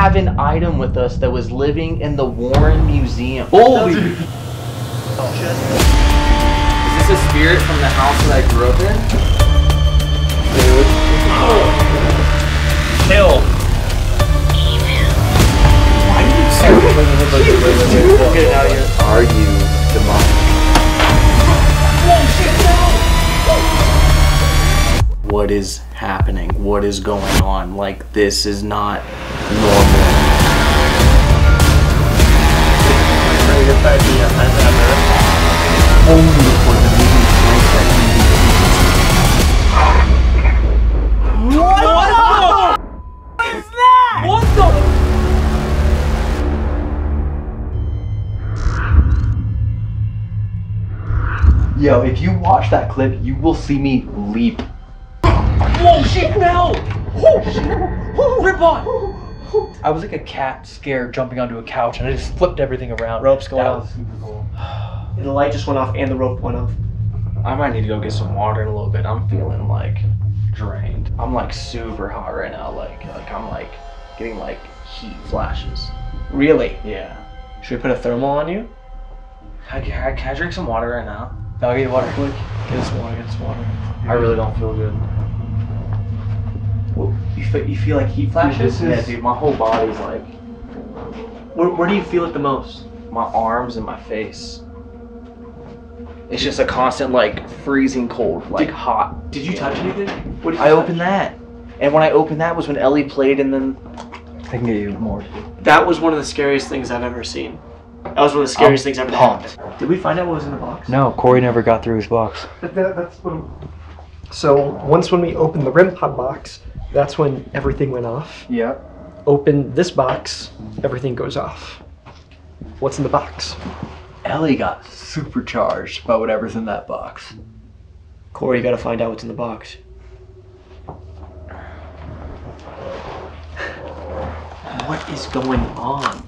have an item with us that was living in the Warren Museum. Holy! Is this a spirit from the house that I grew up in? Kill! Get it out of here. Are you demonic? What is happening? What is going on? Like, this is not normal. Yo, if you watch that clip, you will see me leap. Whoa, shit, no! Oh, shit. Rip on! I was like a cat scared jumping onto a couch and I just flipped everything around. Ropes going That off. super cool. And the light just went off and the rope went off. I might need to go get some water in a little bit. I'm feeling like drained. I'm like super hot right now. Like, like I'm like getting like heat flashes. Really? Yeah. Should we put a thermal on you? Can I, can I drink some water right now? I'll get you water. Quick. Get us water, get us water. I really don't feel good. Whoa, You feel, you feel like heat flashes? Yeah, dude, my whole body's like Where, where do you feel it the most? my arms and my face. It's just a constant like freezing cold, like Did- hot. Did you touch anything? What did you I touch? opened that, and when I opened that was when Ellie played, and then I can get you more. That was one of the scariest things I've ever seen. That was one of the scariest things I've ever pumped. happened. Did we find out what was in the box? No, Corey never got through his box. That, that- that's when. So once when we opened the REM pod box, that's when everything went off. Yep. Open this box, everything goes off. What's in the box? Ellie got supercharged by whatever's in that box. Corey, you gotta find out what's in the box. What is going on?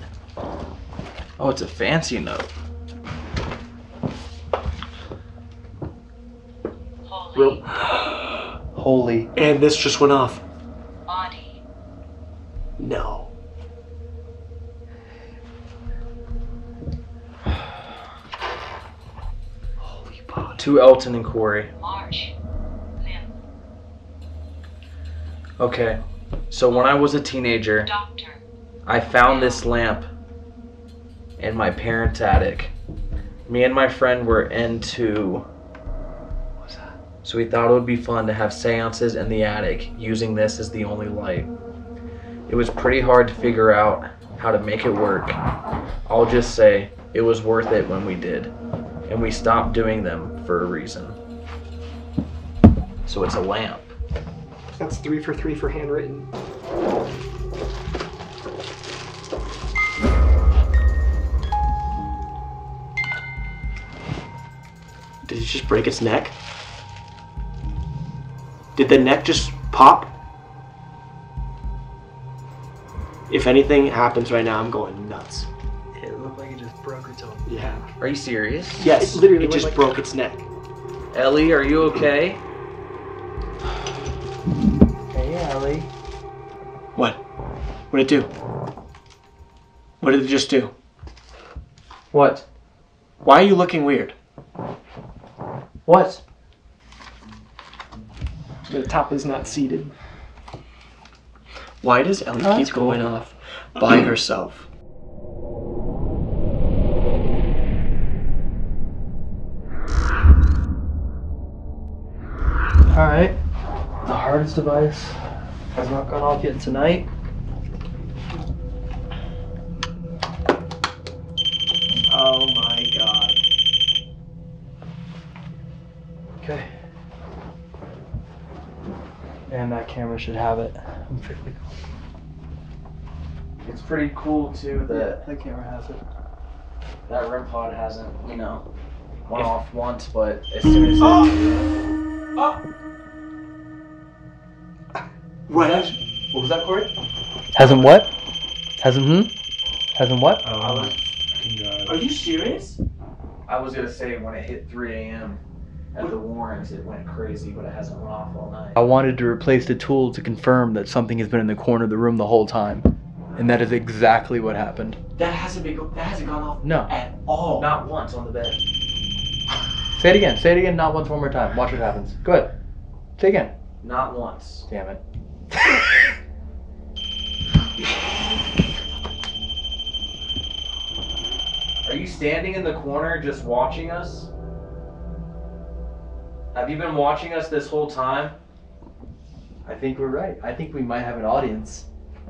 oh, it's a fancy note. Real- Holy. And this just went off. To Elton and Corey. March. Limb. Okay, so when I was a teenager, Doctor. I found this lamp in my parents' attic. Me and my friend were into. So we thought it would be fun to have seances in the attic using this as the only light. It was pretty hard to figure out how to make it work. I'll just say it was worth it when we did. And we stopped doing them for a reason. So it's a lamp. That's three for three for handwritten. Did it just break its neck? Did the neck just pop? If anything happens right now, I'm going nuts. Just broke its own. Yeah. Are you serious? Yes, It literally it just like broke that. its neck. Ellie, are you okay? Hey, Ellie. What? What did it do? What did it just do? What? Why are you looking weird? What? The top is not seated. Why does Ellie Oh, keep cool. going off by herself? Alright. The hardest device has not gone off yet tonight. Oh my god. Okay. And that camera should have it. I'm fairly It's pretty cool too that that camera has it. that REM pod hasn't, you know, went off once, but as soon as oh! it, oh! Right as what was that, Corey? Hasn't what? Hasn't hmm? Hasn't what? Are you serious? I was gonna say when it hit 3 a.m. at the Warrens, it went crazy, but it hasn't went off all night. I wanted to replace the tool to confirm that something has been in the corner of the room the whole time. And that is exactly what happened. That hasn't been. That hasn't gone off No. at all. Not once on the bed. Say it again. Say it again. Not once. One more time. Watch what happens. Go ahead. Say it again. Not once. Damn it. Are you standing in the corner just watching us? Have you been watching us this whole time? I think we're right. I think we might have an audience.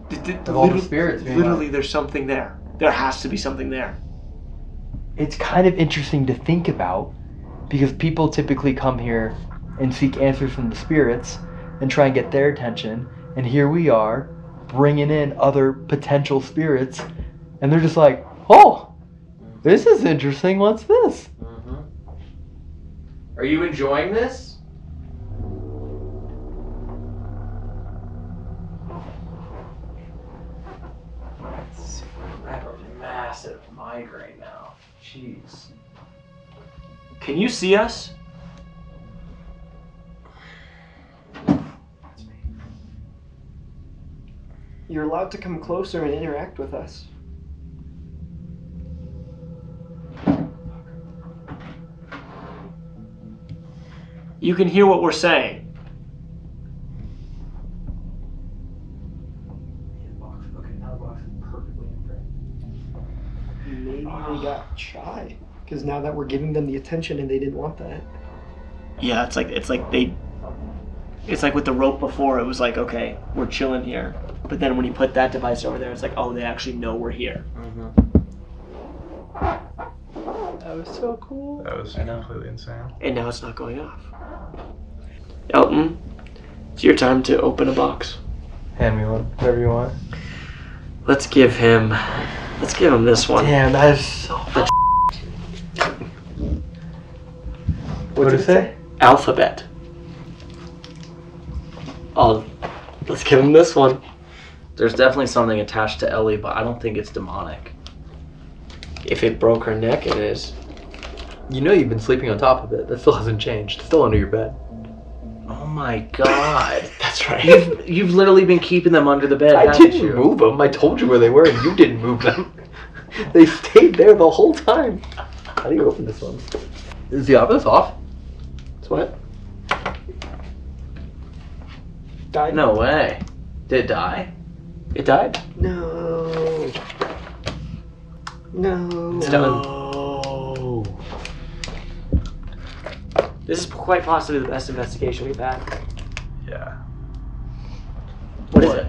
D- d- Of all the literally- spirits being Literally, there's something there. There has to be something there. It's kind of interesting to think about because people typically come here and seek answers from the spirits and try and get their attention. And here we are bringing in other potential spirits, and they're just like, oh, this is interesting. What's this? Mm-hmm. Are you enjoying this? I have a massive migraine now. Jeez. Can you see us? You're allowed to come closer and interact with us. You can hear what we're saying. Maybe they got shy. Because now that we're giving them the attention and they didn't want that. Yeah, it's like it's like they. It's like with the rope before. It was like, okay, we're chilling here. But then when you put that device over there, it's like, oh, they actually know we're here. Mm-hmm. That was so cool. That was completely insane. And now it's not going off. Elton, it's your time to open a box. Hand me one, whatever you want. Let's give him. Let's give him this one. Damn, that is so. What did it say? Alphabet. Oh, let's give him this one. There's definitely something attached to Ellie, but I don't think it's demonic. If it broke her neck, it is. You know you've been sleeping on top of it. That still hasn't changed. It's still under your bed. Oh my god. That's right. You've, you've literally been keeping them under the bed, I haven't didn't you? move them. I told you where they were, and you didn't move them. they stayed there the whole time. How do you open this one? Is the office off? It's what? Died? No way. Did it die? It died. No. No. It's done. Oh. This is quite possibly the best investigation we've had. Yeah. what is it?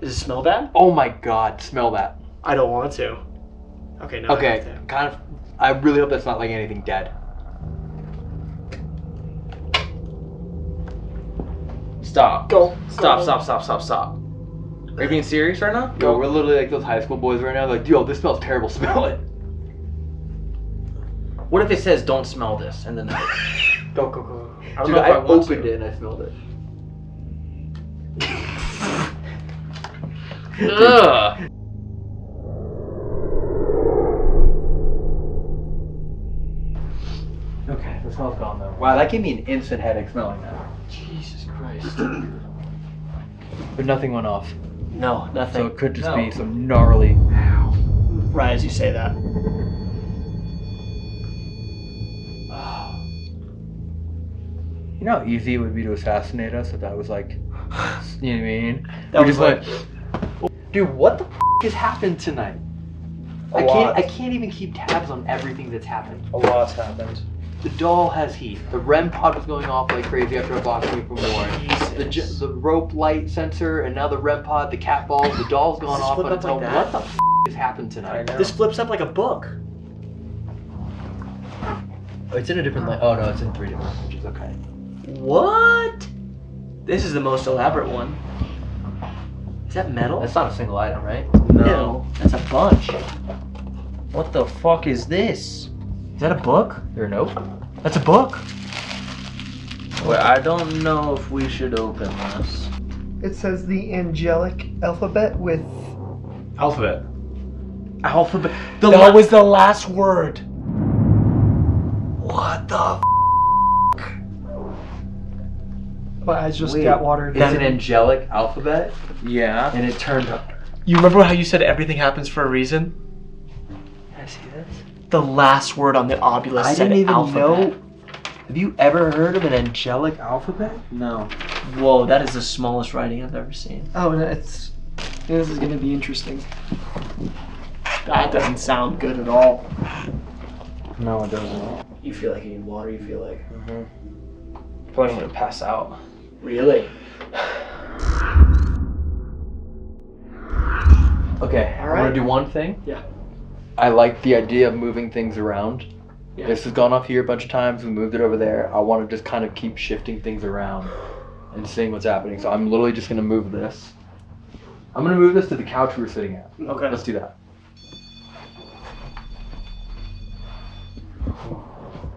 Does it smell bad? Oh my god, smell that. I don't want to. Okay, no. I Okay, have to. kind of. I really hope that's not like anything dead. Stop. Go. Stop, Go. stop, stop, stop, stop. Are you being serious right now? Yo, we're literally like those high school boys right now. Like, yo, this smells terrible. Smell it. What if it says don't smell this and then Go, go, go. I don't Dude, know if I, I want opened to. it and I smelled it. Ugh. Okay, the smell's gone though. Wow, that gave me an instant headache smelling that. Jesus Christ. But nothing went off. No, nothing. So it could just No. be some gnarly. right as you say that. You know how easy it would be to assassinate us if that was like, you know what I mean? That we was just like- went, dude, what the f- has happened tonight? A I can't. lot. I can't even keep tabs on everything that's happened. A lot's happened. The doll has heat. The REM pod was going off like crazy after I boxed me for more. The, j- the rope light sensor and now the REM pod, the cat balls, the doll's gone off flip on up its like own. What the f- has happened tonight? This flips up like a book. Oh, it's in a different light. Oh no, it's in three different images. Okay. What? This is the most elaborate one. Is that metal? That's not a single item, right? no. That's a bunch. What the fuck is this? Is that a book? Or nope. That's a book. Wait, I don't know if we should open this. It says the angelic alphabet with. Alphabet. Alphabet. The that was the last word. What the? F- My eyes just Wait, got watered. It's an angelic alphabet, yeah. and it turned up. You remember how you said everything happens for a reason? I see this. The last word on the ovilus I said didn't even alphabet. know. Have you ever heard of an angelic alphabet? No. Whoa, that is the smallest writing I've ever seen. Oh, no, it's. This is gonna be interesting. That doesn't sound good at all. No, it doesn't. You feel like you need water, you feel like. Mm-hmm. Probably gonna pass out. Really? Okay, All I'm gonna do one thing. Yeah. I like the idea of moving things around. Yeah. This has gone off here a bunch of times. We moved it over there. I want to just kind of keep shifting things around and seeing what's happening. So I'm literally just gonna move this. I'm gonna move this to the couch we were sitting at. Okay. Let's do that.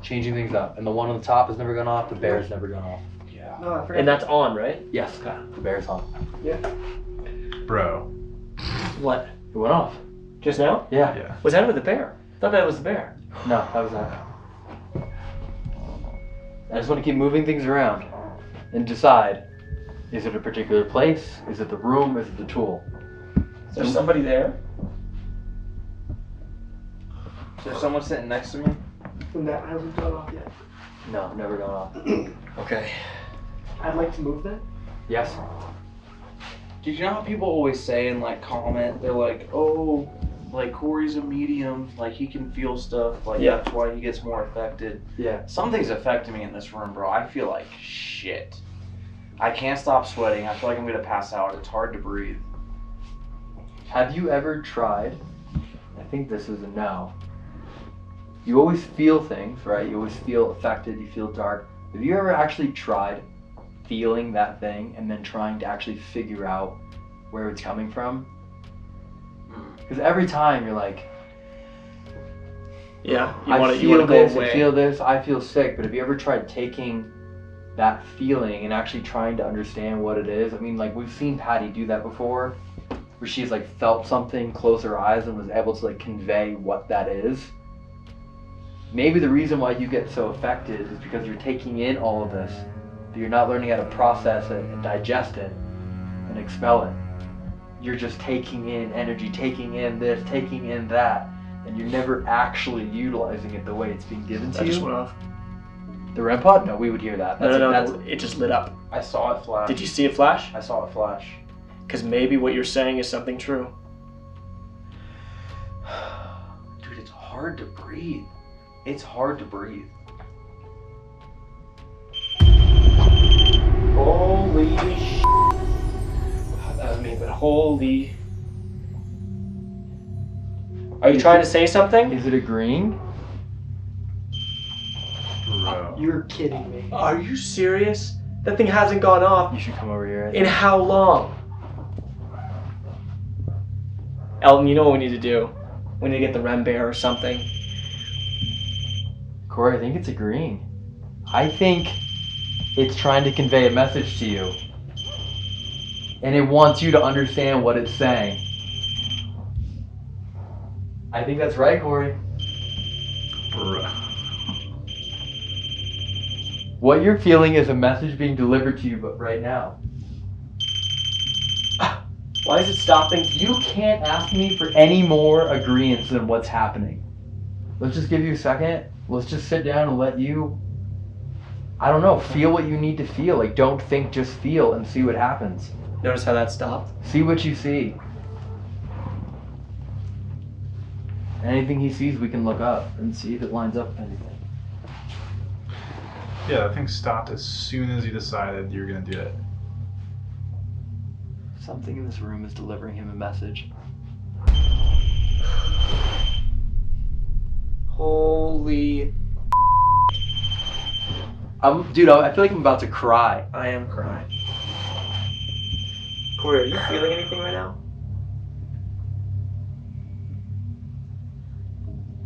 Changing things up, and the one on the top has never gone off. The bear's never gone off. Yeah. No, I forgot. And that's on, right? Yes, the bear's on. Yeah. Bro. What? It went off. Just now? Yeah. Yeah. Was that with the bear? I thought that was the bear. No, that was that. I just want to keep moving things around and decide: is it a particular place? Is it the room? Is it the tool? Is there somebody there? Is there someone sitting next to me? And that hasn't gone off yet. No, never gone off. Okay. I'd like to move that. Yes. Did you know how people always say and like comment? They're like, oh, like Corey's a medium, like he can feel stuff, like Yeah. that's why he gets more affected. Yeah. Something's affecting me in this room, bro. I feel like shit. I can't stop sweating. I feel like I'm gonna pass out. It's hard to breathe. Have you ever tried? I think this is a no. You always feel things, right? You always feel affected. You feel dark. Have you ever actually tried feeling that thing and then trying to actually figure out where it's coming from? Because every time you're like, Yeah. You I want to feel go this. I feel this, I feel sick. But have you ever tried taking that feeling and actually trying to understand what it is? I mean, like we've seen Patty do that before, where she's like felt something, closed her eyes, and was able to like convey what that is. Maybe the reason why you get so affected is because you're taking in all of this, but you're not learning how to process it and digest it and expel it. You're just taking in energy, taking in this, taking in that, and you're never actually utilizing it the way it's being given to That just you. went off. The REM pod? No, we would hear that. No, That's, no, no. that's It just lit up. I saw it flash. Did you see it flash? I saw it flash. Because maybe what you're saying is something true. Dude, it's hard to breathe. It's hard to breathe. Holy sh! That was me, but holy. Are you trying to say something? Is it agreeing? Bro. You're kidding me. Are you serious? That thing hasn't gone off You should come over here. in how long? Elton, you know what we need to do? We need to get the REM bear or something. Corey, I think it's agreeing. I think it's trying to convey a message to you. And it wants you to understand what it's saying. I think that's right, Corey. Bro. What you're feeling is a message being delivered to you but right now. Why is it stopping? You can't ask me for any more agreements than what's happening. Let's just give you a second. Let's just sit down and let you I don't know, feel what you need to feel. Like don't think, just feel and see what happens. Notice how that stopped? See what you see. Anything he sees, we can look up and see if it lines up with anything. Yeah, that thing stopped as soon as you decided you were gonna do it. Something in this room is delivering him a message. Holy. I'm, dude, I I feel like I'm about to cry. I am crying. Corey, are you feeling anything right now?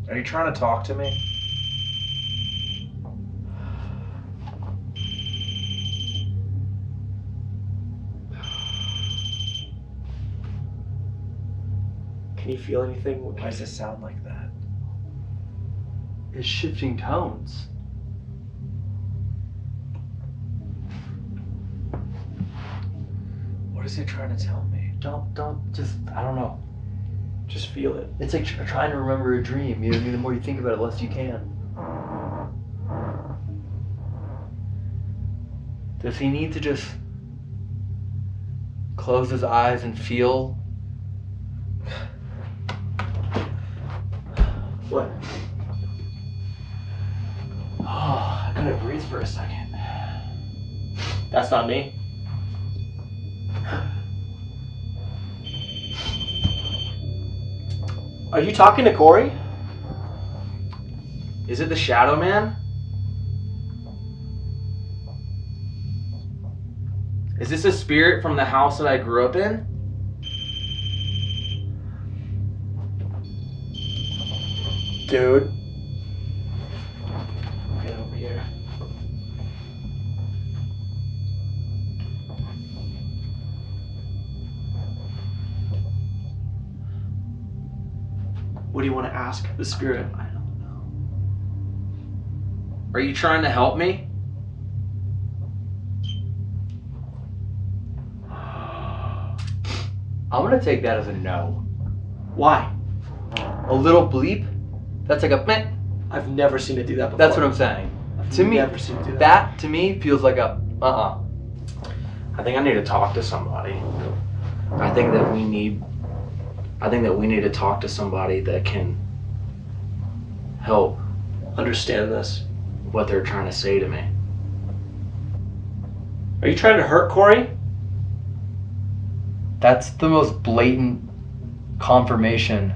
Are you trying to talk to me? Can you feel anything? Why does it sound like that? It's shifting tones. Is it trying to tell me? don't don't just I don't know. Just feel it. It's like tr- trying to remember a dream. You know, the more you think about it, the less you can. Does he need to just close his eyes and feel? What? Oh, I couldn't breathe for a second. That's not me. Are you talking to Corey? Is it the Shadow Man? Is this a spirit from the house that I grew up in? Dude. You want to ask the spirit? I don't know. Are you trying to help me? I'm gonna take that as a no. Why? A little bleep. That's like a meh. I've never seen it do that before. That's what I'm saying. I've to me, never seen it do that. That to me feels like a uh uh I think I need to talk to somebody. I think that we need I think that we need to talk to somebody that can help Understand this. what they're trying to say to me. Are you trying to hurt Corey? That's the most blatant confirmation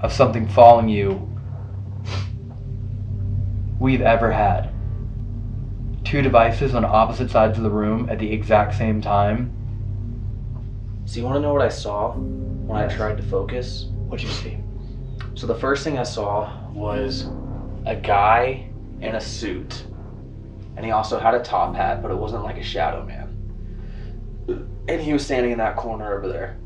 of something following you we've ever had. Two devices on opposite sides of the room at the exact same time. So you want to know what I saw when I tried to focus? What'd you see? So the first thing I saw was a guy in a suit. And he also had a top hat, but it wasn't like a shadow man. And he was standing in that corner over there.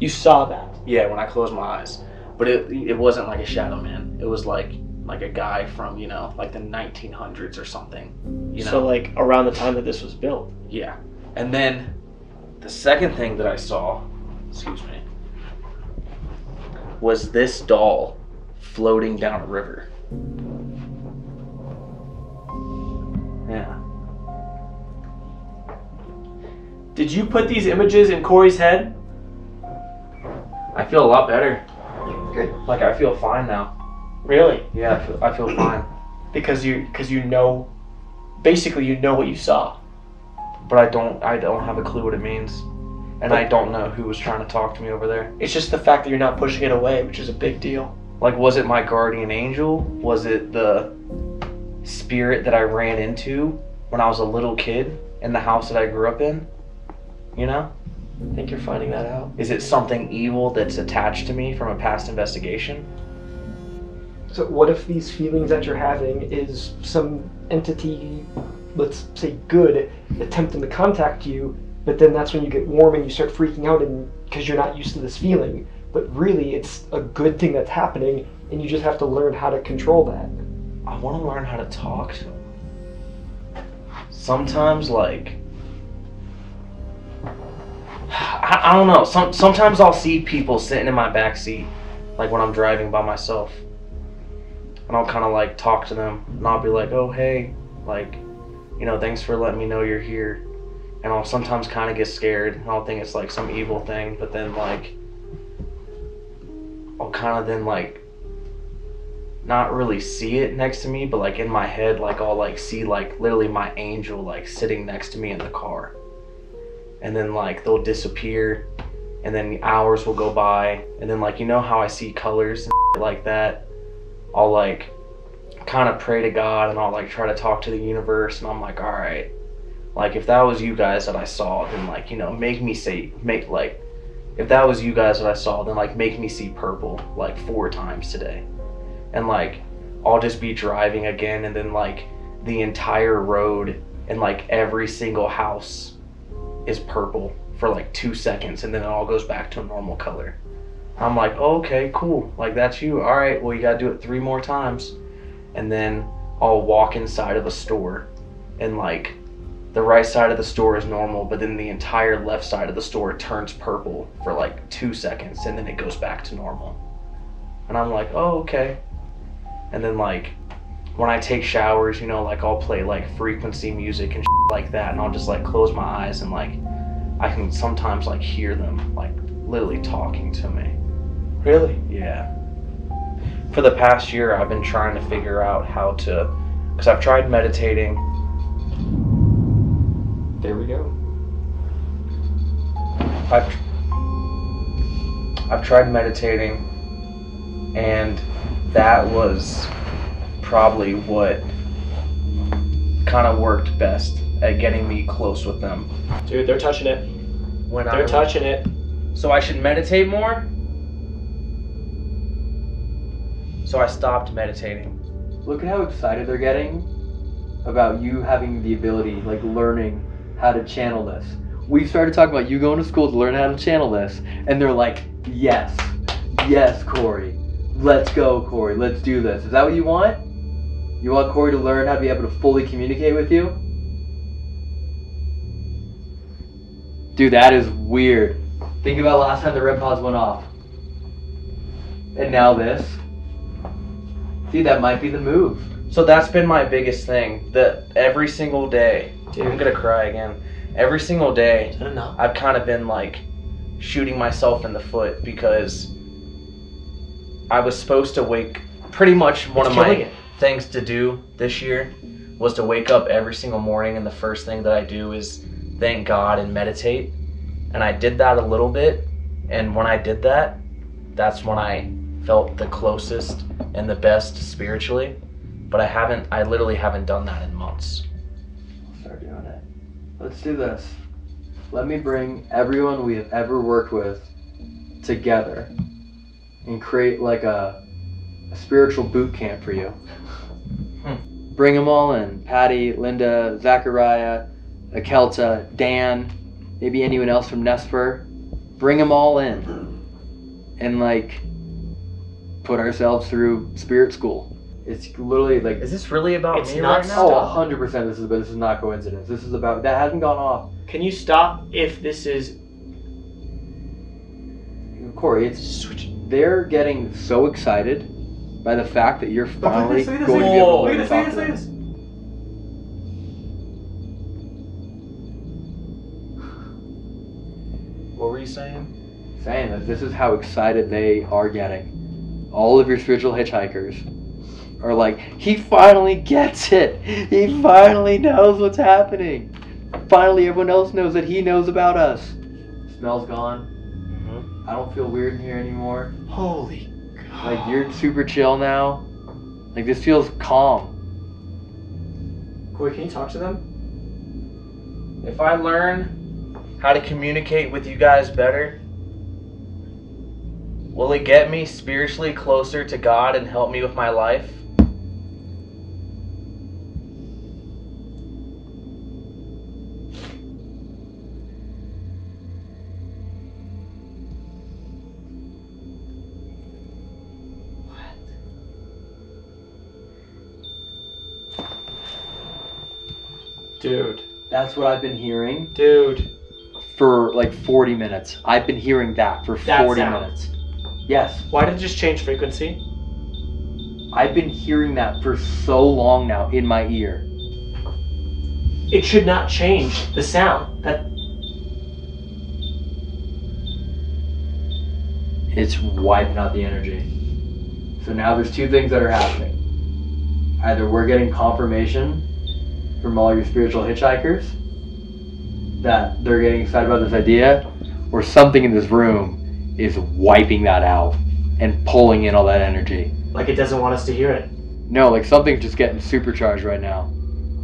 You saw that. Yeah, when I closed my eyes. But it it wasn't like a shadow man. It was like like a guy from, you know, like the 1900s or something. You know. So like around the time that this was built. Yeah. And then the second thing that I saw, excuse me, was this doll floating down a river. Yeah. Did you put these images in Corey's head? I feel a lot better. Good. Like I feel fine now. Really? Yeah, I feel, I feel fine. Because you because you know basically you know what you saw. But I don't I don't have a clue what it means. And I don't know who was trying to talk to me over there. It's just the fact that you're not pushing it away, which is a big deal. Like was it my guardian angel? Was it the spirit that I ran into when I was a little kid in the house that I grew up in? You know? I think you're finding that out. Is it something evil that's attached to me from a past investigation? So what if these feelings that you're having is some entity, let's say good, attempting to contact you, but then that's when you get warm and you start freaking out and because you're not used to this feeling. But really it's a good thing that's happening and you just have to learn how to control that. I want to learn how to talk to him. Sometimes, like, I, I don't know. Some sometimes I'll see people sitting in my back seat, like when I'm driving by myself, and I'll kind of like talk to them, and I'll be like, "Oh, hey, like, you know, thanks for letting me know you're here." And I'll sometimes kind of get scared, and I'll think it's like some evil thing, but then like, I'll kind of then like not really see it next to me, but like in my head, like I'll like see like literally my angel like sitting next to me in the car. And then like they'll disappear and then hours will go by and then like you know how I see colors and like that. I'll like kind of pray to God and I'll like try to talk to the universe and I'm like, all right, like if that was you guys that I saw, then like you know make me say make like if that was you guys that I saw, then like make me see purple like four times today and like I'll just be driving again and then like the entire road and like every single house is purple for like two seconds and then it all goes back to a normal color. I'm like, okay, cool. Like that's you. All right, well you gotta do it three more times. And then I'll walk inside of a store and like the right side of the store is normal, but then the entire left side of the store turns purple for like two seconds and then it goes back to normal. And I'm like, oh, okay. And then, like, when I take showers, you know, like I'll play like frequency music and like that, and I'll just like close my eyes and like I can sometimes like hear them like literally talking to me. Really? Yeah. For the past year, I've been trying to figure out how to, because I've tried meditating. There we go. I've I've tried meditating, and that was probably what kind of worked best at getting me close with them. Dude, they're touching it. When They're I touching it. so I should meditate more. So I stopped meditating. Look at how excited they're getting about you having the ability, like learning how to channel this. We started talking about you going to school to learn how to channel this, and they're like, yes, yes, Corey. Let's go, Corey. Let's do this. Is that what you want? You want Corey to learn how to be able to fully communicate with you? Dude, that is weird. Think about last time the REM pods went off. And now this. Dude, that might be the move. So that's been my biggest thing. That every single day, I'm gonna cry again. Every single day, Is that enough? I've kind of been like shooting myself in the foot because I was supposed to wake. Pretty much one It's of my it. things to do this year was to wake up every single morning, and the first thing that I do is thank God and meditate. And I did that a little bit, and when I did that, that's when I felt the closest and the best spiritually. But I haven't. I literally haven't done that in months. Start doing it. Let's do this. Let me bring everyone we have ever worked with together and create like a, a spiritual boot camp for you. Hmm. Bring them all in. Patty, Linda, Zachariah, Akelta, Dan, maybe anyone else from Nesper. Bring them all in. And like put ourselves through spirit school. It's literally like Is this really about It's me not right now? Oh, hundred percent. This is, but this is not coincidence. This is about that hasn't gone off. Can you stop if this is Corey, it's they're getting so excited by the fact that you're finally going to be able to learn to talk to them. What were you saying? Saying that this is how excited they are getting. All of your spiritual hitchhikers are like, he finally gets it. He finally knows what's happening. Finally, everyone else knows that he knows about us. Smell's gone. Mm-hmm. I don't feel weird in here anymore. holy Like you're super chill now. Like this feels calm. Corey, can you talk to them? If I learn how to communicate with you guys better, will it get me spiritually closer to God and help me with my life? Dude. That's what I've been hearing Dude. for like 40 minutes. I've been hearing that for That 40 sound. minutes. Yes, Why did it just change frequency? I've been hearing that for so long now in my ear. It should not change the sound. That It's wiping out the energy. So now there's two things that are happening. Either we're getting confirmation from all your spiritual hitchhikers that they're getting excited about this idea, or something in this room is wiping that out and pulling in all that energy. like it doesn't want us to hear it. No, like something's just getting supercharged right now.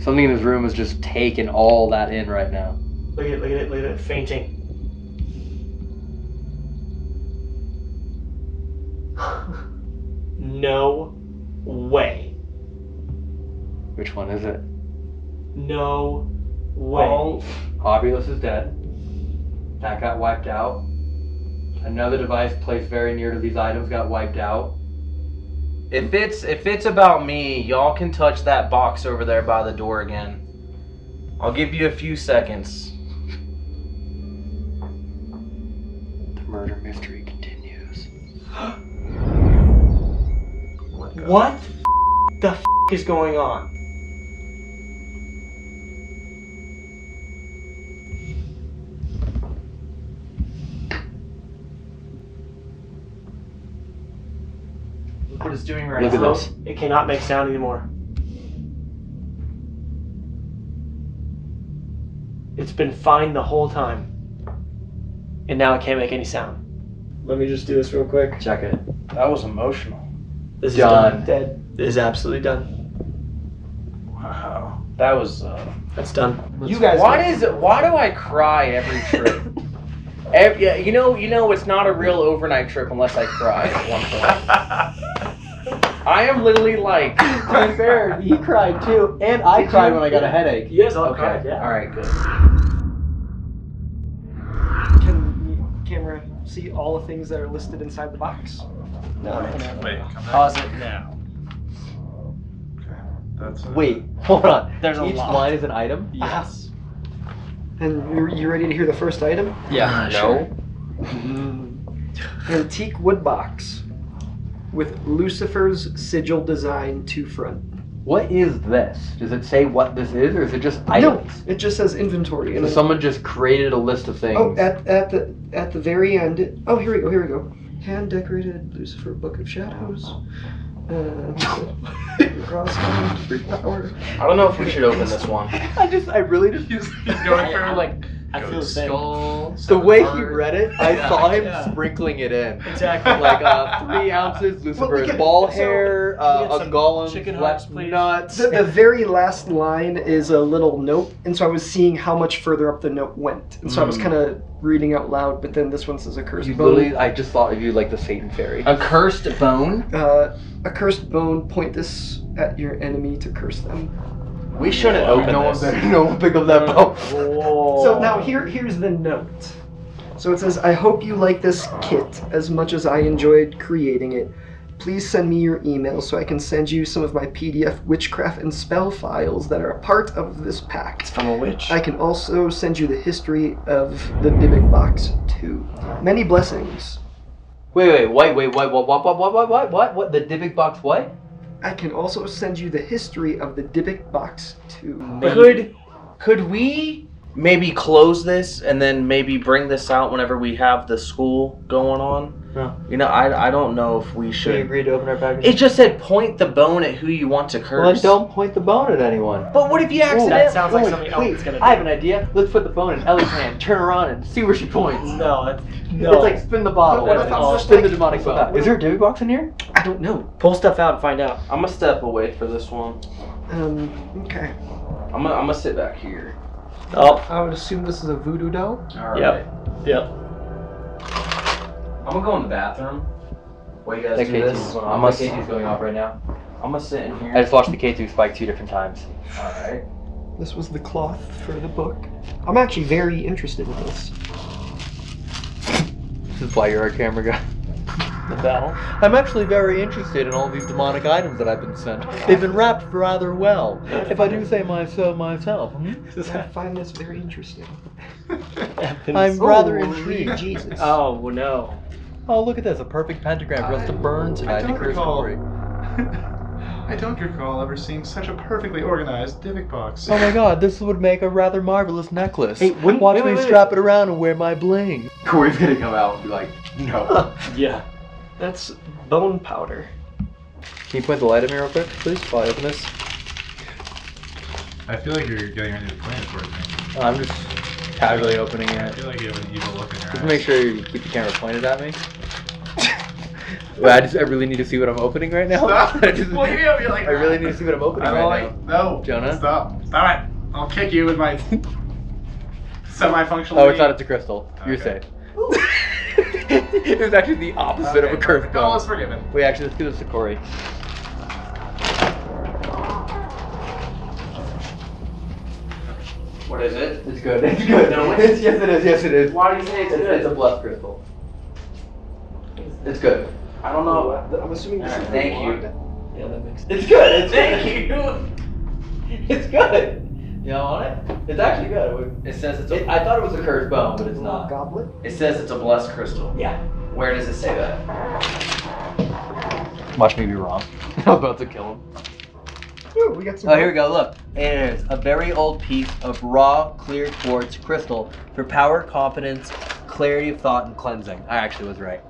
Something in this room is just taking all that in right now. Look at it, look at it, look at it, fainting. no way. Which one is it? No way. All- Ovilus is dead. That got wiped out. Another device placed very near to these items got wiped out. If it's if it's about me, y'all can touch that box over there by the door again. I'll give you a few seconds. The murder mystery continues. What the f- is going on? What it's doing right Look at now. this. It cannot make sound anymore. It's been fine the whole time. And now it can't make any sound. Let me just do this real quick. Check it. That was emotional. This Done. is done. Dead. This is absolutely done. Wow. That was. Uh, That's done. You guys. why does it? Why do I cry every trip? Ev yeah, you know, you know, it's not a real overnight trip unless I cry at one point. I am literally like. To be fair, he cried too, and I cried when I got a headache. Yes, guys all Okay. cried, yeah. All right. Good. Can the camera see all the things that are listed inside the box? No, Wait, come back. Pause it now. Okay. That's uh, Wait, hold on. There's a Each lot. line is an item. Yes. And you're, you ready to hear the first item? Yeah. No. Antique wood box with Lucifer's sigil design to front. What is this? Does it say what this is, or is it just items? No, it just says inventory. So And then- someone just created a list of things. oh, at, at the at the very end. Oh, here we go. Here we go. Hand decorated Lucifer Book of Shadows. Uh, cross free power. I don't know if we should open this one. I just, I really just. He's, he's going for like I feel the same. The seven way he read it, I Yeah. saw him Yeah. sprinkling it in. Exactly. Like uh, three ounces Lucifer's look at- ball so- hair, uh, a some golem, chicken wet hearts, please. nuts. The, the very last line is a little note, and so I was seeing how much further up the note went, and so I was Mm. kind of reading out loud. But then this one says a cursed You bone. literally, I just thought of you like the Satan fairy. A cursed bone. Uh, a cursed bone. Point this at your enemy to curse them. We shouldn't Wow. open no one, this. better, no one pick up that bone. Whoa. So now here here's the note. So it says, I hope you like this kit as much as I enjoyed creating it. Please send me your email so I can send you some of my PDF witchcraft and spell files that are a part of this pact. It's from a witch. I can also send you the history of the Dybbuk box too. Many blessings. Wait, wait, wait, wait, wait, what, what, what, what, what, what, what, what, the Dybbuk box, what? I can also send you the history of the Dybbuk box too. Could could we maybe close this and then maybe bring this out whenever we have the school going on? No. You know, I, I don't know if we Should we should. agree to open our package? It just said point the bone at who you want to curse. well, then don't point the bone at anyone. But what if you accidentally? that sounds like something wait, Elton's gonna do. I have an idea. Let's put the phone in Ellie's hand, turn around, and see where she points. No, that's, no. It's like spin the bottle. But what if I'm just spin the demonic phone. Is there a Dybbuk box in here? I don't know. pull stuff out and find out. I'm gonna step away for this one. Um, okay. I'm gonna I'm gonna sit back here. Oh, I would assume this is a voodoo doll. All right. Yep. yep. I'm gonna go in the bathroom. While you guys That do K2 this, is going I'm off. gonna K2 is going off right now. I'm gonna sit in here. I just watched the K2 spike two different times. All right. This was the cloth for the book. I'm actually very interested in this. This is why you're our camera guy. The bell. I'm actually very interested in all these demonic items that I've been sent. They've been wrapped rather well, if I do say my so myself. hmm? I find this very interesting. I'm rather Holy intrigued. Jesus. Oh no. Oh, look at this, a perfect pentagram for us to burn tonight to don't curse recall. Corey. I don't recall ever seeing such a perfectly organized Dybbuk box. Oh my god, this would make a rather marvelous necklace. Hey, wait, Watch wait, me wait, wait. strap it around and wear my bling. Corey's gonna come out and be like, no. Yeah. That's bone powder. Can you point the light at me real quick, please, while I open this? I feel like you're getting ready to point it towards. I'm just casually opening I feel like you have an evil look in your Just eyes. make sure you keep the camera pointed at me. Wait, I just I really need to see what I'm opening right now. Stop. I, just- Well, you have me like I really need to see what I'm opening I don't right like. now. No. Jonah? Stop. Stop it. I'll kick you with my semi-functional. Oh, it's not. It's a crystal. You're safe. it was actually the opposite of a curved All is bone. forgiven. Wait, actually, let's give this to Corey. What is it? It's good. It's good. No, it's, yes, it is. Yes, it is. Why do you say it's It's, good? it's a blessed crystal. It's good. I don't know. I'm assuming this Alright, thank you. Yeah, that makes sense. It's good. It's Thank you. It's good. You know on it? It's actually good. It says it's it- a. I thought it was a cursed bone, but it's not. Goblet. It says it's a blessed crystal. Yeah. Where does it say that? Watch me be wrong. I'm about to kill him. Ooh, we got some. Oh, here we go. Look, it is a very old piece of raw, clear quartz crystal for power, confidence, clarity of thought, and cleansing. I actually was right.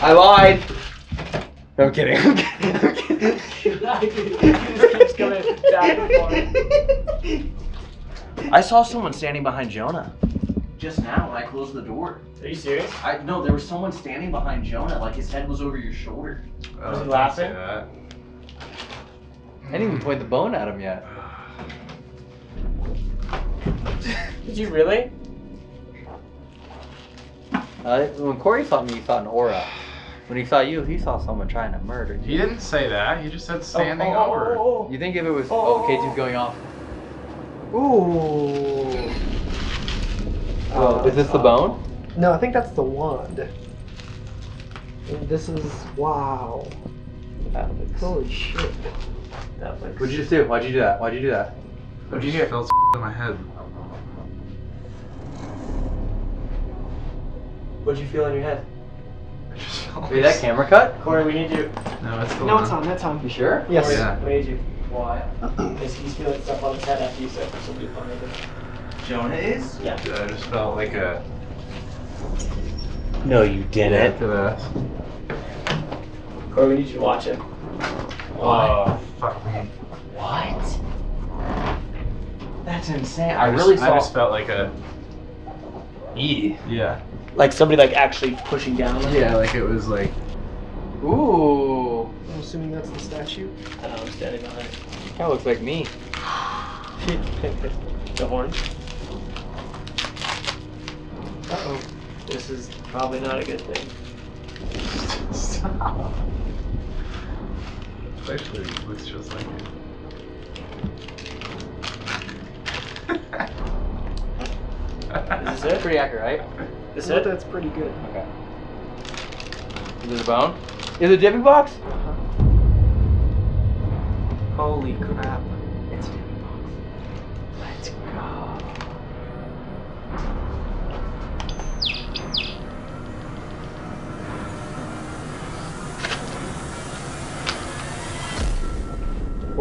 I lied. No, I'm kidding. I'm kidding. I'm kidding. keeps coming back and I saw someone standing behind Jonah. Just now when I closed the door. Are you serious? I no, there was someone standing behind Jonah, like his head was over your shoulder. Oh, Was he laughing? I didn't even point the bone at him yet. Did you really? Uh, when Corey saw me, he saw an aura. When he saw you, he saw someone trying to murder you. He didn't say that. He just said standing oh, oh, over. oh, You think if it was Oh. oh, K2's going off? Ooh. Oh, is this the um, bone? No, I think that's the wand. And this is wow. Holy shit. That looks- What'd you just do? Why'd you do that? Why'd you do that? What'd you hear? Felt in my head. What'd you feel in your head? I just felt Wait, that camera cut? Corey, we need you. No, it's still No, on. it's on. That's on. You sure? Yes. Corey, Yeah. we need you. Why? Because he's feeling stuff on his head after you said somebody funny. Jonah is? Yeah. I just felt like a. No, you didn't. to that. Corey, we need you to watch it. Oh, fuck me. What? That's insane. I just- really saw. I just felt like a. E. Yeah. Like somebody like actually pushing down. on him. Yeah, like it was like. Ooh. I'm assuming that's the statue. I don't know, I'm standing behind it. Kind of looks like me. the horn. Uh oh. This is probably not a good thing. Stop. Actually, it looks just like it. Is this it? Pretty accurate, right? This Well, it? that's pretty good. Okay. Is it a bone? Is it a Dybbuk box? Holy crap.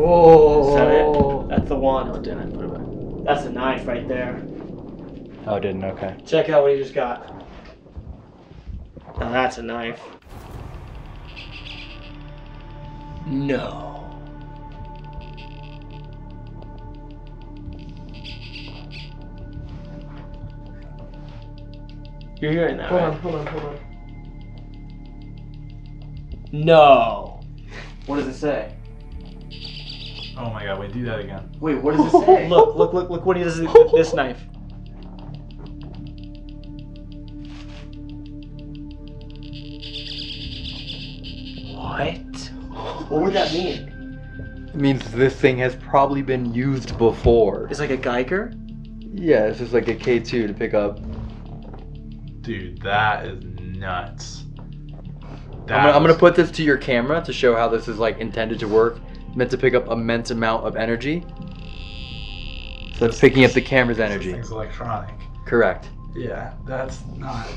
Oh. Is that it? That's the wand. No, it didn't. Put it back. That's a knife right there. Oh, it didn't. Okay. Check out what he just got. Now that's a knife. No. You're hearing that, Hold right? on, hold on, hold on. No. What does it say? Oh my god, wait, do that again. Wait, what does it say? Look, look, look, look what he does with this knife. What? What would that mean? It means this thing has probably been used before. It's like a Geiger? Yeah, this is like a K2 to pick up. Dude, that is nuts. I'm gonna, I'm gonna put this to your camera to show how this is like intended to work. Meant to pick up immense amount of energy. So it's picking up the camera's energy. Thing's electronic. Correct. Yeah, that's not.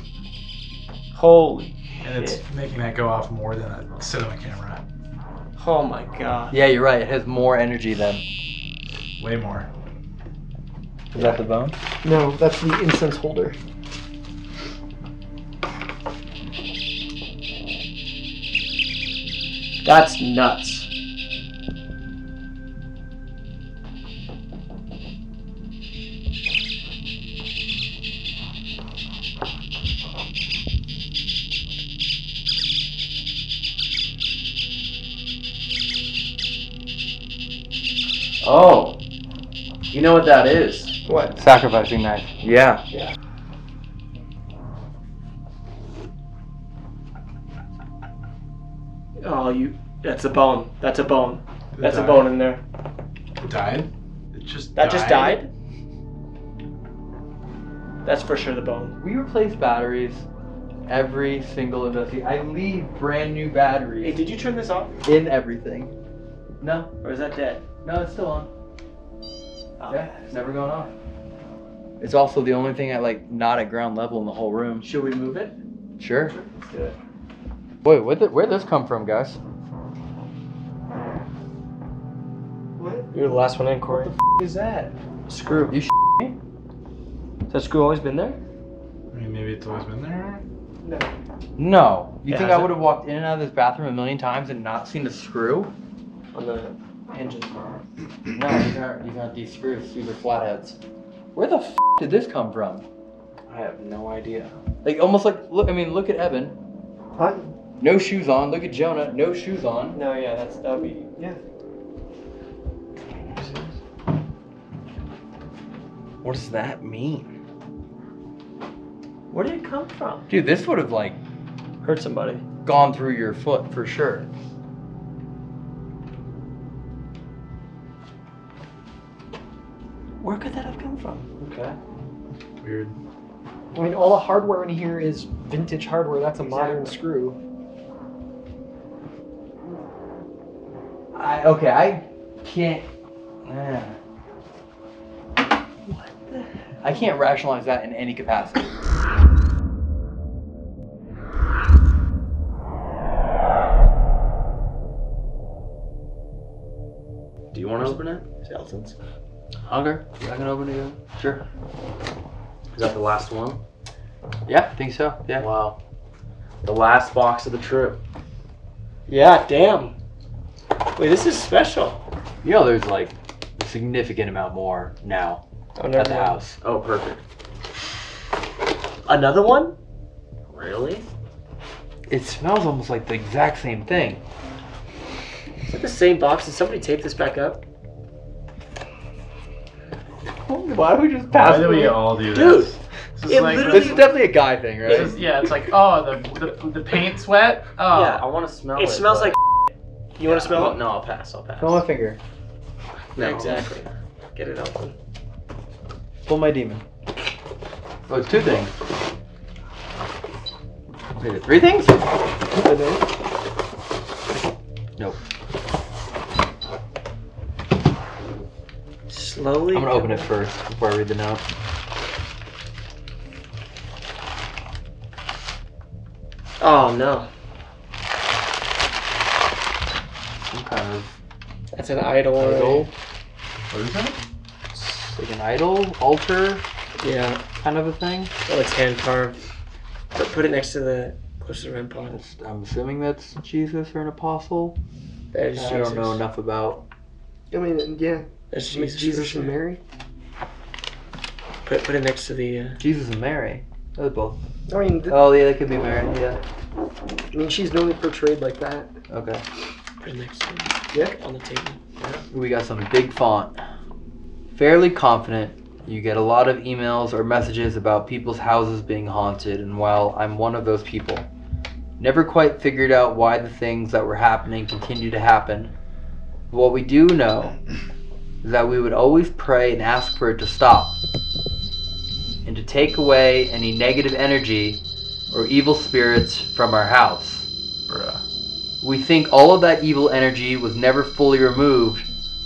Holy. And it's Shit. making that go off more than a cinema camera. Oh my god. Yeah, you're right. It has more energy than. Way more. Is that the bone? No, that's the incense holder. That's nuts. Oh. You know what that is? What? Sacrificing knife. Yeah. Yeah. Oh, you. That's a bone. That's a bone. It That's a bone in there. It died? It just That just died? That's for sure the bone. We replace batteries every single investigation. I leave brand new batteries. Hey, did you turn this off? in everything. No, Or is that dead? No, it's still on. Oh. Yeah, it's never going off. It's also the only thing at like not at ground level in the whole room. Should we move it? Sure. Let's do it. Wait, where did where'd this come from, guys? What? You're the last one in, Corey. The is that? Screw. You sh- Has that screw always been there? I mean, maybe it's always been there. No. No. You Yeah, think I would have walked in and out of this bathroom a million times and not seen the screw? On the hinges. No, these aren't these aren't these screws. These are flatheads. Where the f- did this come from? I have no idea. Like almost like look. I mean, look at Evan. What? No shoes on. Look at Jonah. No shoes on. No, yeah, that's that would be yeah. What does that mean? Where did it come from? Dude, this would have like Hurt somebody. gone through your foot for sure. Where could that have come from? Okay. Weird. I mean, all the hardware in here is vintage hardware. That's a modern screw. I okay. I can't. eh. What the? I can't rationalize that in any capacity. Do you want to open it? Skeletons. Okay, I can open it. again. Sure. Is that the last one? Yeah, I think so. Yeah. Wow. The last box of the trip. Yeah, damn. Wait, this is special. You know, there's like a significant amount more now Oh, at the mind. house. Oh, perfect. Another one? Really? It smells almost like the exact same thing. Is it the same box? Did somebody tape this back up? Why don't we just pass? Why pass do we it? all do Dude, this? This is it like literally- This is definitely a guy thing, right? this is- yeah, it's like oh the the, the paint's wet. Oh, Yeah. I want to smell it. It smells but- like. You want to smell Well, it? No, I'll pass. I'll pass. Smell my finger. No. Exactly. Get it open. Pull my demon. Oh, it's two things. Wait, is three things? Nope. Slowly. I'm gonna open it first before I read the note. Oh no, Some kind of that's an idol. idol, what is that? like an idol, altar, Yeah, kind of a thing. that looks hand carved. Put, put it next to the close to the REM pod. It's- I'm assuming that's Jesus or an apostle. That is I Jesus. don't know enough about. I mean, yeah. That's I Jesus. Jesus and. Mary. Put put it next to the. Uh, Jesus and Mary. They're both. I mean, th- Oh yeah, they could be Mary. Yeah. I mean, she's normally portrayed like that. Okay. put it next to Yeah. on the table. Yeah. We got some big font. Fairly confident you get a lot of emails or messages about people's houses being haunted, and while I'm one of those people, never quite figured out why the things that were happening continue to happen. What we do know is that we would always pray and ask for it to stop, and to take away any negative energy or evil spirits from our house. Bruh. We think all of that evil energy was never fully removed,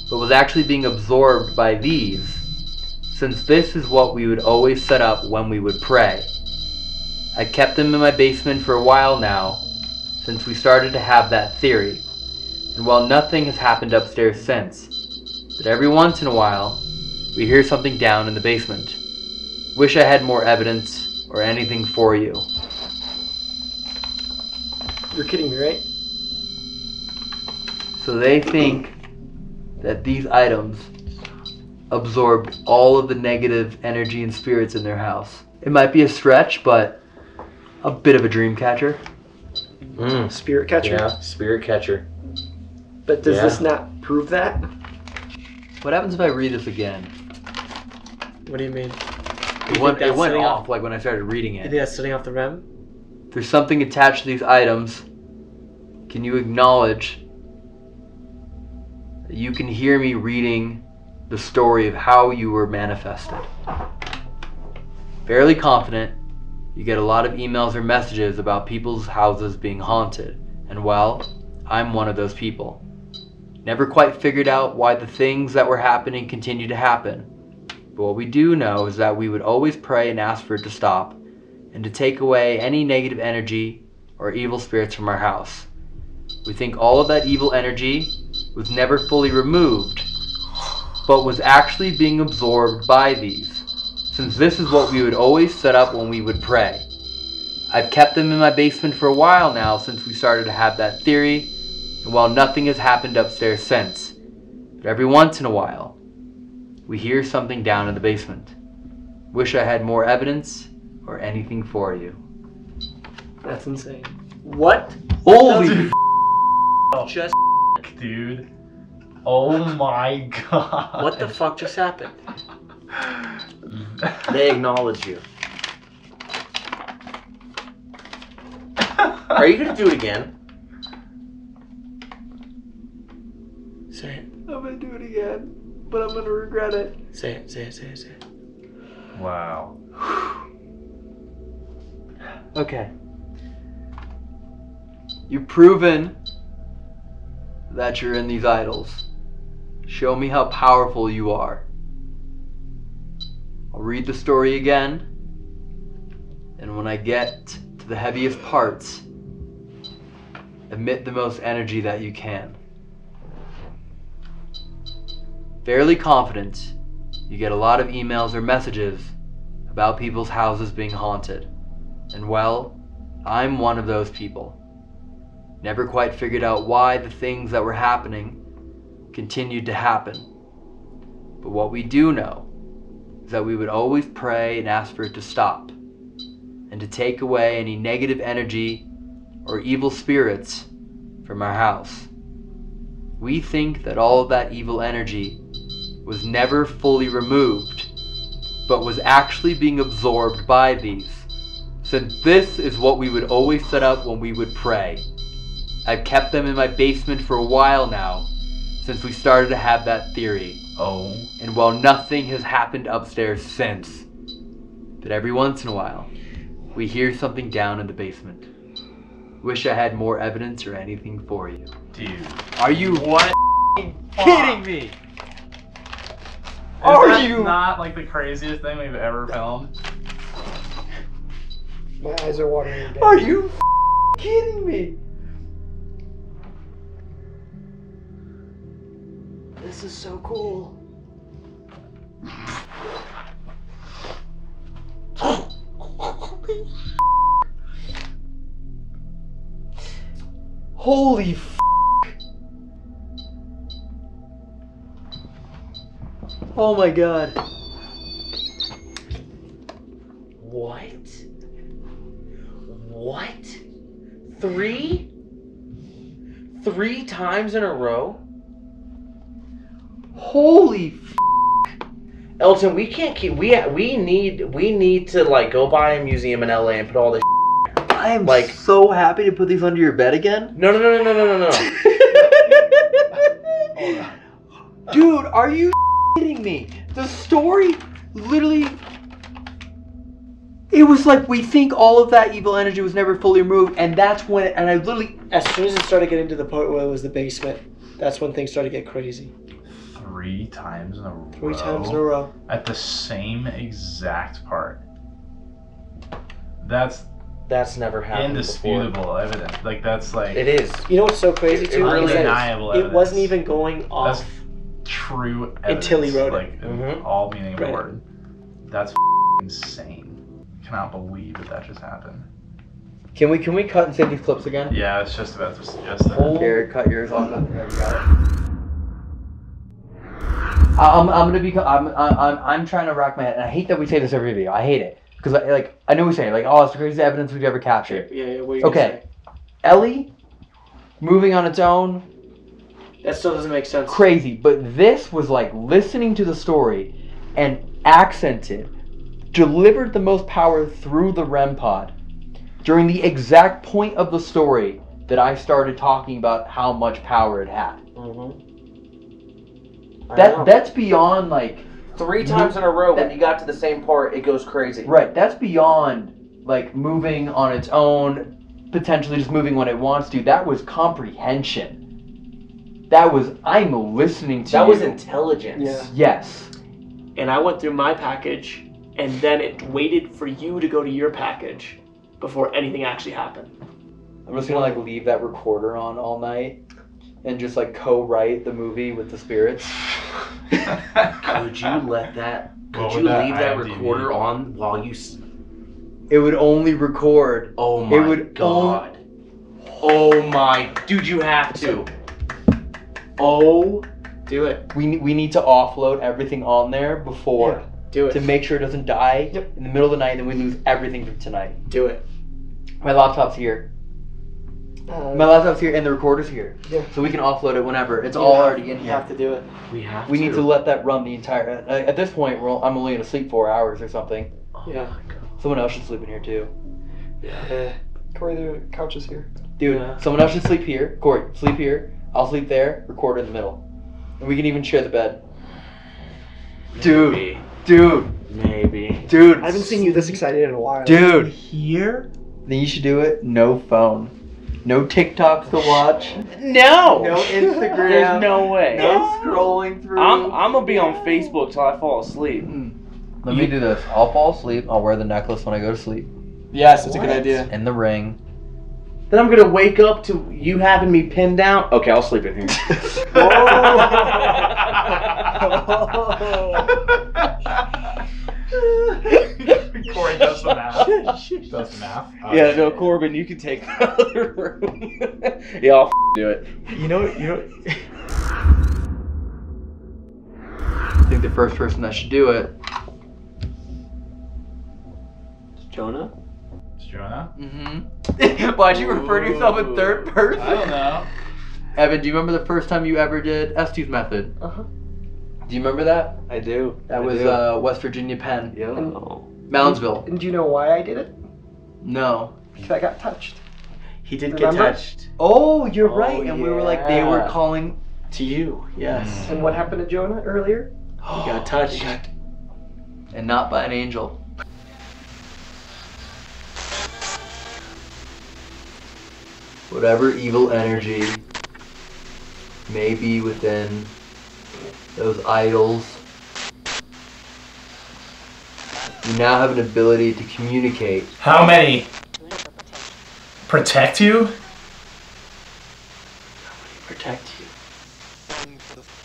but was actually being absorbed by these, since this is what we would always set up when we would pray. I kept them in my basement for a while now, since we started to have that theory, and while nothing has happened upstairs since, but every once in a while, we hear something down in the basement. Wish I had more evidence or anything for you. You're kidding me, right? So they think that these items absorbed all of the negative energy and spirits in their house. It might be a stretch, but a bit of a dream catcher. Mm. Spirit catcher. Yeah, spirit catcher. But does Yeah. this not prove that? What happens if I read this again? What do you mean? It went, it went setting off like when I started reading You it. think that's setting off the REM? There's something attached to these items. Can you acknowledge that you can hear me reading the story of how you were manifested? Fairly confident you get a lot of emails or messages about people's houses being haunted, and well, I'm one of those people. Never quite figured out why the things that were happening continued to happen. But what we do know is that we would always pray and ask for it to stop and to take away any negative energy or evil spirits from our house. We think all of that evil energy was never fully removed, but was actually being absorbed by these, since this is what we would always set up when we would pray. I've kept them in my basement for a while now since we started to have that theory, and while nothing has happened upstairs since, but every once in a while, we hear something down in the basement. Wish I had more evidence or anything for you. That's insane. What? Holy oh. Just Dude. Oh my god. What the fuck just happened? They acknowledge you. Are you gonna do it again? Say it. I'm gonna do it again, but I'm gonna regret it. Say it. Say it. Say it. Say it. Wow. Okay. You've proven that you're in these idols. Show me how powerful you are. I'll read the story again, and when I get to the heaviest parts, emit the most energy that you can. Fairly confident you get a lot of emails or messages about people's houses being haunted. And well, I'm one of those people. Never quite figured out why the things that were happening continued to happen. But what we do know is that we would always pray and ask for it to stop and to take away any negative energy or evil spirits from our house. We think that all of that evil energy was never fully removed, but was actually being absorbed by these. Since this is what we would always set up when we would pray. I've kept them in my basement for a while now, since we started to have that theory. Oh. And while nothing has happened upstairs since, but every once in a while, we hear something down in the basement. Wish I had more evidence or anything for you. Dude. Are you What? kidding me? Is Are that you- not like the craziest thing we've ever filmed? My eyes are watering. again. Are you kidding me? This is so cool. Holy Oh my god. What? What? Three? Three times in a row? Holy f- Elton, we can't keep. We we need we need to like go buy a museum in LA and put all this. I am Like- so happy to put these under your bed again. No no no no no no no no. Dude, are you kidding me? The story literally. It was like we think all of that evil energy was never fully removed, and that's when. And I literally. as soon as it started getting to the point where it was the basement, that's when things started to get crazy. Three times in a row. Three times in a row. At the same exact part. That's That's never happened indisputable evidence. Like that's like. It is. You know what's so crazy too? undeniable it evidence. wasn't even going off. That's true evidence. Until he wrote it. like, in Mhm. all meaning of the Right. word. That's insane. Cannot believe that that just happened. Can we can we cut and save these clips again? Yeah, it's just about to suggest that. Here, cut yours off. There, you got it. I- I'm, I'm gonna be I'm, I'm I'm trying to rock my head and I hate that we say this every video I hate it because like I know we say it, like oh it's the craziest evidence we've ever captured yeah, yeah, what are you gonna okay Ellie moving on its own say? That still doesn't make sense. crazy but this was like listening to the story and accented delivered the most power through the REM pod during the exact point of the story that I started talking about how much power it had Mm-hmm. that that's beyond like Three times in a row, when you got to the same part, it goes crazy. Right, that's beyond like moving on its own, potentially just moving when it wants to. That was comprehension. That was I'm listening to That you. was intelligence. Yeah. Yes. And I went through my package, and then it waited for you to go to your package before anything actually happened. I'm just gonna like leave that recorder on all night and just like co-write the movie with the spirits. Could you let that? Could What you that leave that IMDb? recorder on while you? s- It would only record. Oh my it would god. Oh my, dude, you have to. Oh, Do it. We we need to offload everything on there before Do to make sure it doesn't die Yep. in the middle of the night, and then we lose everything from tonight. Do it. My laptop's here. Uh, My laptop's here, and the recorder's here, Yeah. so we can offload it whenever. It's You all have- already in You here. have to do it. we have. We to. need to let that run the entire. uh, At this point, we're, all- I'm only gonna sleep four hours or something. Yeah. Someone else should sleep in here too. Yeah. Corey, the couch is here. Dude, Yeah. someone else should sleep here. Corey, sleep here. I'll sleep there. Record in the middle, and we can even share the bed. Dude, Maybe. dude, Maybe. dude. I haven't seen you this excited in a while. Dude, Here? then you should do it. No phone, no TikToks to watch, No. no Instagram. There's no way. No scrolling through. I'm I'm gonna be on Facebook till I fall asleep. Hmm. Let me do this. I'll fall asleep. I'll wear the necklace when I go to sleep, Yes, it's a good What? idea. and the ring. Then I'm gonna wake up to you having me pinned down. Okay, I'll sleep in here. Corey does the math. Does the math. yeah, uh, no, Corbin, you can take the other room. yeah, I'll f- do it. You know, you know. I think the first person that should do it. Jonah? It's Jonah. Mm-hmm. Why'd you refer to yourself in third person? I don't know. Evan, do you remember the first time you ever did Estes method? Uh-huh. Do you remember that? I do. That I was do. uh, West Virginia Pen. Yeah. Moundsville. And do you know why I did it? No. Because I got touched. He did Remember? get touched. Oh, you're Oh, right. And we were like, they were calling. To you, yes. And what happened to Jonah earlier? He got touched. And not by an angel. Whatever evil energy may be within those idols, you now have an ability to communicate. How many? Protect you? Protect you.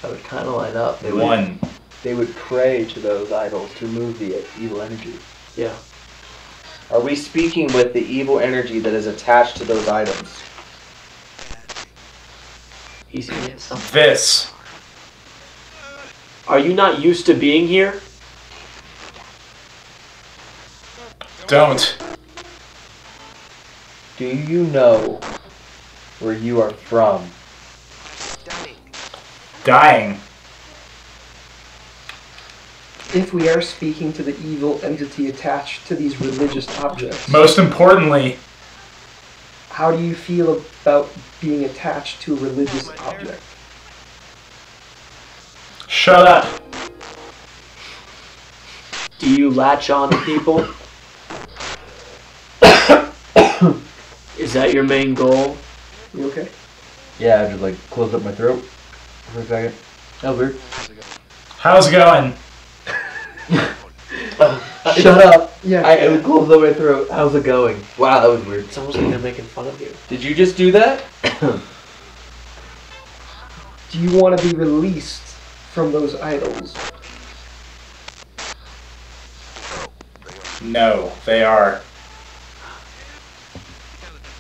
That would kind of line up. They would, One. They would pray to those idols to remove the evil energy. Yeah. Are we speaking with the evil energy that is attached to those items? He's yes. This. Are you not used to being here? Don't. Do you know where you are from? Dying. If we are speaking to the evil entity attached to these religious objects, Most importantly, how do you feel about being attached to a religious object? shut up. Do you latch on to people? Is that your main goal? You okay? Yeah, I just like closed up my throat for a second. That was weird. How's it going? Shut up! Yeah. I, I closed up my throat. How's it going? Wow, that was weird. It's almost like they're making fun of you. Did you just do that? Do you want to be released from those idols? No, they are.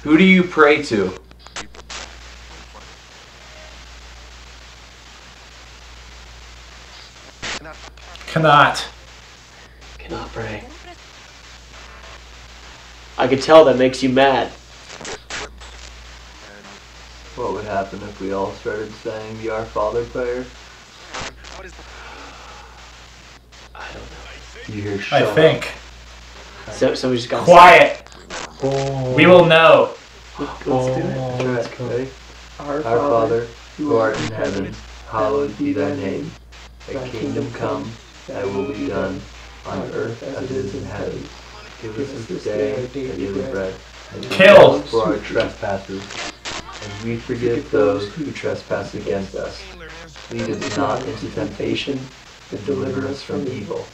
Who do you pray to? Cannot. Cannot pray. I can tell that makes you mad. What would happen if we all started saying the Our Father prayer? I don't know. You hear I shut think. So so we just got Quiet. Oh. We will know. Let's do it. up. Alright, ready? Our, Our Father, who art in heaven, hallowed be thy name. Thy kingdom come, thy will be done, on earth as it is in heaven. Give us this day our daily bread. And forgive Kill. us For our trespasses, And we forgive those who trespass against us. Lead us not into temptation, but deliver us from evil.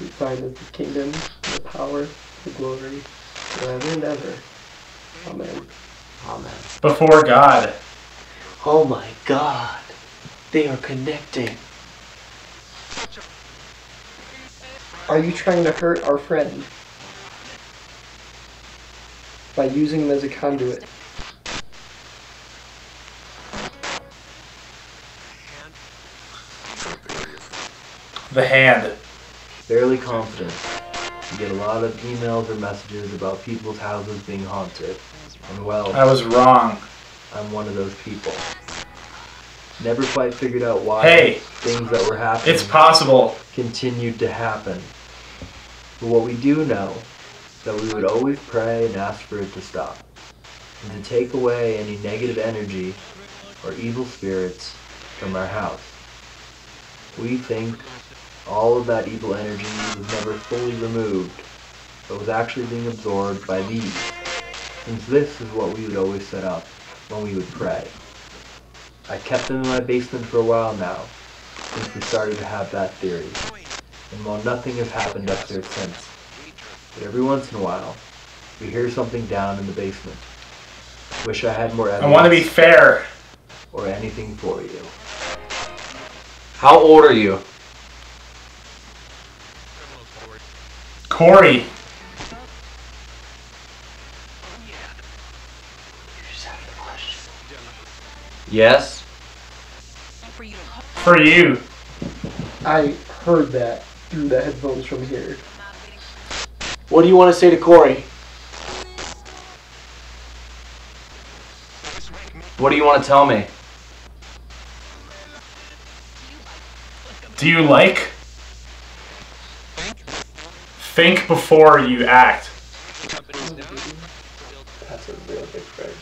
We find that the kingdom, the power, the glory, forever and ever. Amen. Amen. Before God. Oh my god. They are connecting. Are you trying to hurt our friend? By using him as a conduit. The hand. Fairly confident. You get a lot of emails or messages about people's houses being haunted. And well, I was wrong. I'm one of those people. Never quite figured out why Hey. things that were happening It's possible. continued to happen. But what we do know is that we would always pray and ask for it to stop. And to take away any negative energy or evil spirits from our house. We think all of that evil energy was never fully removed, but was actually being absorbed by these. Since this is what we would always set up when we would pray. I kept them in my basement for a while now, since we started to have that theory. And while nothing has happened up there since, but every once in a while, we hear something down in the basement. Wish I had more evidence. I want to be fair. or anything for you. How old are you? Corey. Yes. For you. I heard that through the headphones from here. What do you want to say to Corey? What do you want to tell me? Do you like? Think before you act. That's a real big phrase.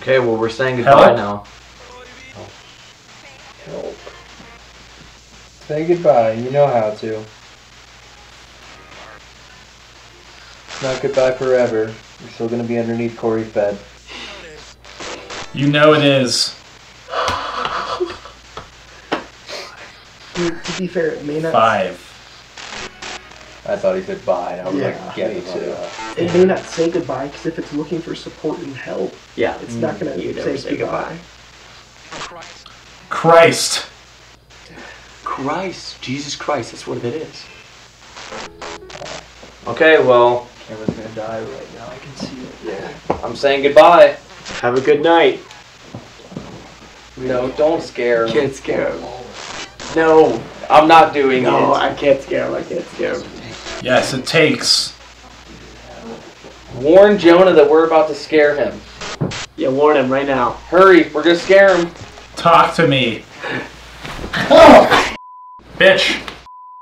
Okay, well we're saying goodbye Help. now. Help. Say goodbye. You know how to. It's not goodbye forever. You're still gonna be underneath Corey's bed. You know it is. To, to be fair, it may not. Five. I thought he said bye, and I was Yeah. like, get it too. It may not say goodbye because if it's looking for support and help, Yeah. it's not gonna mm, You never say, say goodbye. Christ. Christ. Jesus Christ. That's what it is. Okay, well, Camera's gonna die right now. I can see it. Yeah. I'm saying goodbye. Have a good night. No, don't scare him. Can't scare him. No. I'm not doing No, it. I can't scare him. I can't scare him. Yes, it takes. Warn Jonah that we're about to scare him. Yeah, warn him right now. Hurry, we're gonna scare him. Talk to me. Bitch.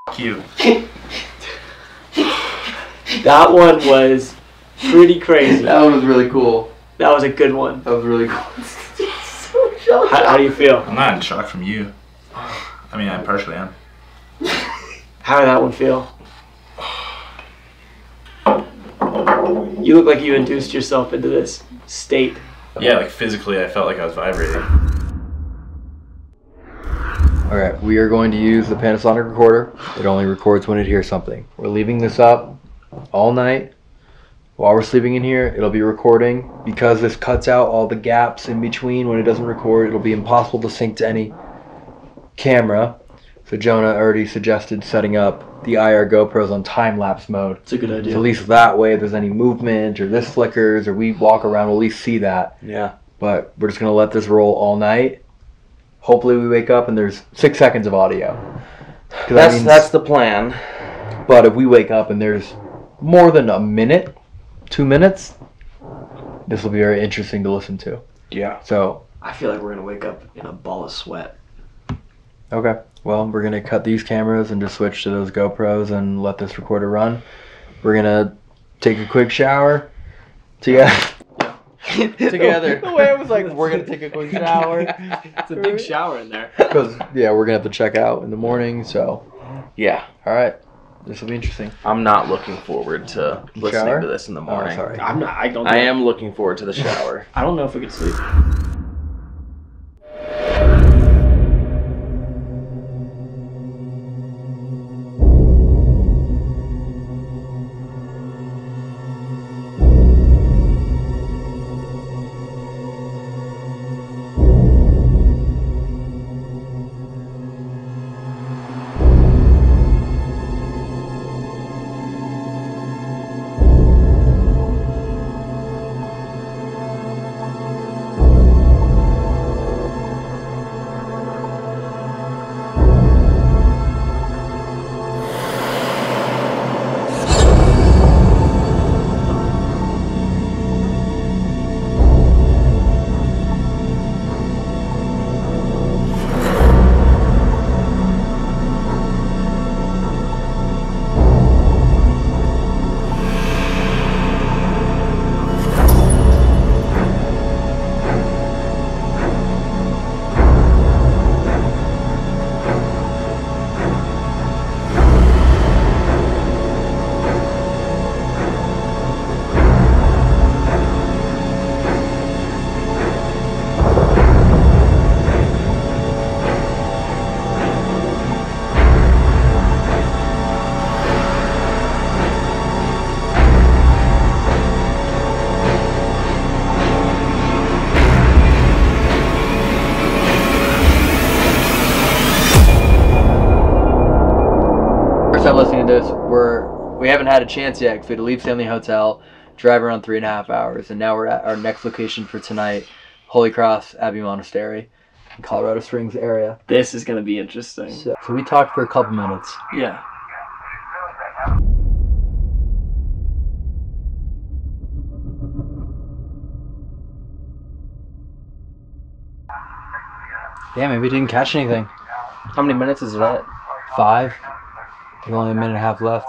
F- you. That one was pretty crazy. That one was really cool. That was a good one. That was really cool. so How, how do you feel? I'm not in shock from you. I mean, I partially am. How did that one feel? You look like you induced yourself into this state. Yeah, like physically, I felt like I was vibrating. All right, we are going to use the Panasonic recorder. It only records when it hears something. We're leaving this up all night. While we're sleeping in here, it'll be recording. Because this cuts out all the gaps in between when it doesn't record, it'll be impossible to sync to any camera. So Jonah already suggested setting up the IR GoPros on time lapse mode. It's a good So at least that way, if there's any movement or this flickers or we walk around, we'll at least see that. Yeah. But we're just gonna let this roll all night. Hopefully, we wake up and there's six seconds of audio. 'Cause that That's means- that's the plan. But if we wake up and there's more than a minute, two minutes, this will be very interesting to listen to. Yeah. So, I feel like we're gonna wake up in a ball of sweat. okay. Well, we're gonna cut these cameras and just switch to those GoPros and let this recorder run. We're gonna take a quick shower together. together. The way I was like, we're gonna take a quick shower. It's a big shower in there. Because yeah, we're gonna have to check out in the morning. So Yeah. all right, This will be interesting. I'm not looking forward to listening Shower? to this in the Oh, morning. sorry. I'm not. I don't. I am looking forward to the shower. I don't know if we could sleep. Had a chance yet because we had to leave Stanley Hotel, drive around three and a half hours, and now we're at our next location for tonight, Holy Cross Abbey Monastery, in Colorado Springs area. This is gonna be interesting. So, so we talked for a couple minutes. Yeah. Yeah, maybe we didn't catch anything. How many minutes is that? Five. There's only a minute and a half left.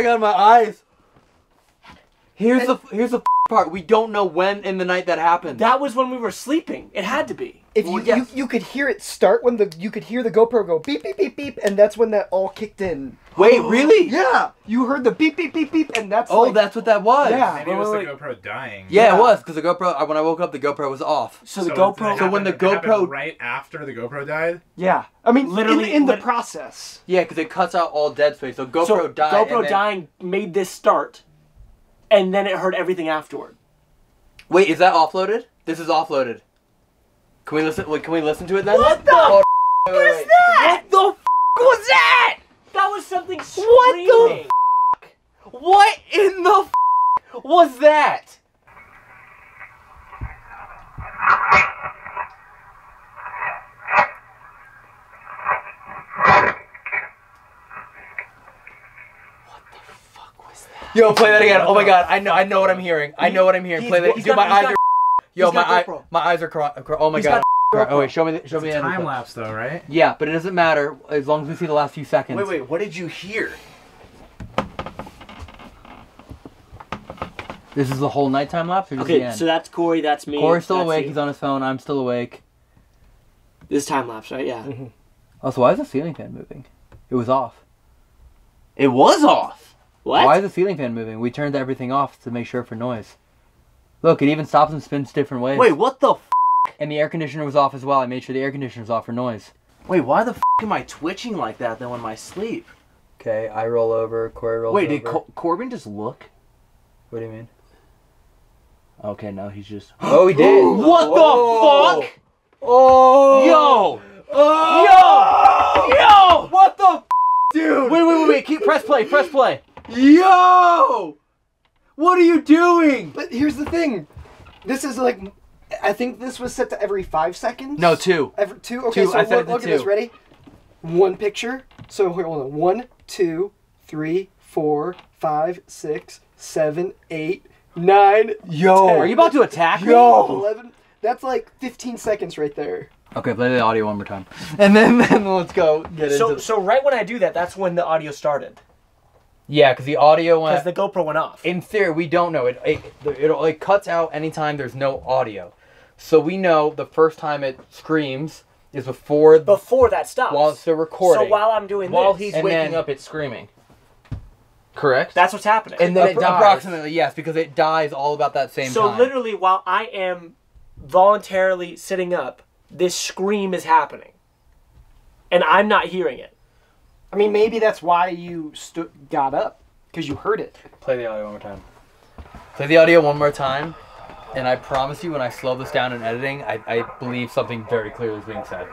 god! My eyes. Here's the here's the part. We don't know when in the night that happened. That was when we were sleeping. It had to be. If you, Well, yeah. you you could hear it start when the you could hear the GoPro go beep beep beep beep, and that's when that all kicked in. Wait, really? Yeah, you heard the beep beep beep beep, and that's Oh, like, that's what that was. Yeah. Maybe it was wait, the GoPro dying. Yeah, Yeah. it was because the GoPro. uh, When I woke up, the GoPro was off. So the GoPro. happened- So when the GoPro right after the GoPro died. yeah. I mean, Literally, literally in, the process. Yeah, because it cuts out all dead space. So GoPro so died. GoPro and then- dying made this start, and then it heard everything afterward. Wait, is that offloaded? This is offloaded. Can we listen? Wait, can we listen to it then? What the Hold f- on, wait, wait, wait. What the f- was that? That was something What screaming. the What in the f- was that? What the f was that? Yo, play that again. Oh my god, I know, I know what I'm hearing. I know what I'm hearing. Play that. Dude, my eyes are. Yo, my eye, my eyes are crying. Oh my god. Got Oh wait, show me the, show me the Time lapse though, right? Yeah, but it doesn't matter as long as we see the last few seconds. Wait, wait, what did you hear? This is the whole nighttime lapse or just the Okay, end? so that's Corey. That's me. Corey's still that's awake. you. He's on his phone. I'm still awake. This time lapse, right? Yeah. Mm-hmm. Oh, so why is the ceiling fan moving? It was off. It was off. What? Why is the ceiling fan moving? We turned everything off to make sure for noise. Look, it even stops and spins different ways. Wait, what the? F- And the air conditioner was off as well. I made sure the air conditioner was off for noise. wait, why the f- am I twitching like that then when I sleep? Okay, I roll over. Corey rolls Wait, over. did Co- Corbin just look? what do you mean? Okay, no, he's just. Oh, he did. What the fuck? Oh. Yo! Oh. Yo! Yo! What the f- dude? Wait, wait, wait, wait. Keep press play. Press play. Yo! What are you doing? But here's the thing. This is like, I think this was set to every five seconds. No, two. Every two. Okay, Two, so I look, look at this. Ready? One picture. So here, hold on. One, two, three, four, five, six, seven, eight, nine. Yo. ten, Are you about to attack me? Yo. Eleven. That's like 15 seconds right there. Okay, play the audio one more time. And then, then let's go get So, into. so right when I do that, that's when the audio started. yeah, because the audio went. Because the GoPro went off. in theory, we don't know it. It, it. it cuts out anytime there's no audio. So we know the first time it screams is before the, Before that stops. while it's still recording. So while I'm doing While this, he's And waking then- up, it's screaming. Correct? that's what's happening. and then it Appro- dies. approximately, yes, because it dies all about that same so time. literally, while I am voluntarily sitting up, this scream is happening, and I'm not hearing it. I mean, maybe that's why you stu- got up because you heard it. Play the audio one more time. Play the audio one more time, and I promise you, when I slow this down in editing, I, I believe something very clearly is being said.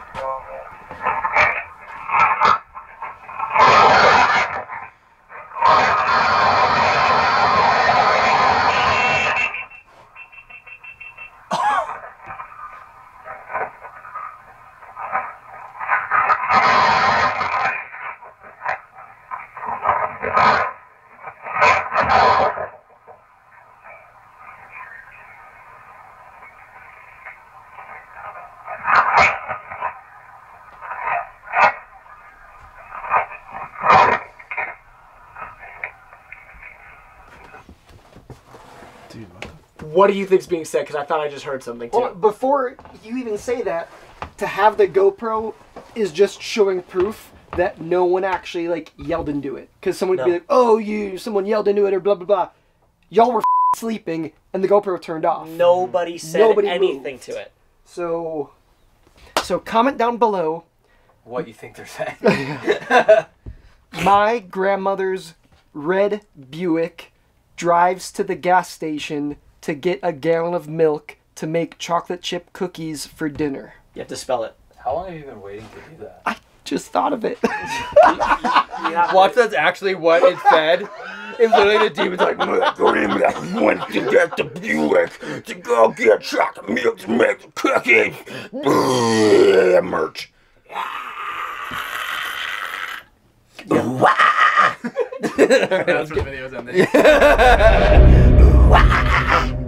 What do you think's being said? Because I thought I just heard something too. Well, before you even say that, to have the GoPro is just showing proof that no one actually like yelled into it. Because someone would be like, "Oh, you, someone yelled into it," or blah blah blah. Y'all were sleeping, and the GoPro turned off. Nobody said Nobody anything moved. to it. So, so comment down below. What you think they're saying? My grandmother's red Buick drives to the gas station to get a gallon of milk to make chocolate chip cookies for dinner. You have to spell it. How long have you been waiting to do that? I just thought of it. Watch, that's actually what it said. It's literally the demon's like, "My grandma went to get the Buick to go get chocolate milk to make the cookies. Merch. That's what videos on there.